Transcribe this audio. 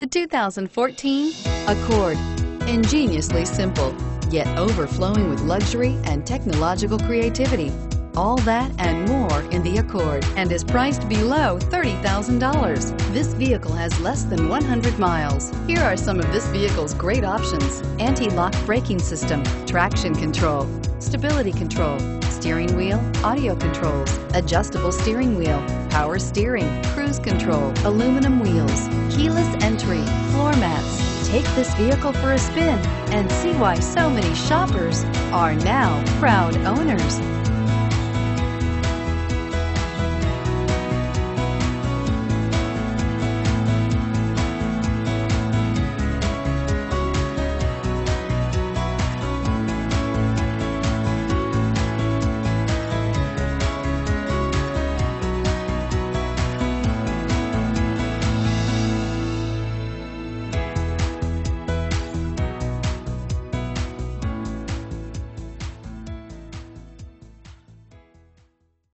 The 2014 Accord. Ingeniously simple, yet overflowing with luxury and technological creativity. All that and more in the Accord and is priced below $30,000. This vehicle has less than 100 miles. Here are some of this vehicle's great options. Anti-lock braking system, traction control, stability control, steering wheel, audio controls, adjustable steering wheel, power steering, cruise control, aluminum wheels, keyless entry, floor mats. Take this vehicle for a spin and see why so many shoppers are now proud owners.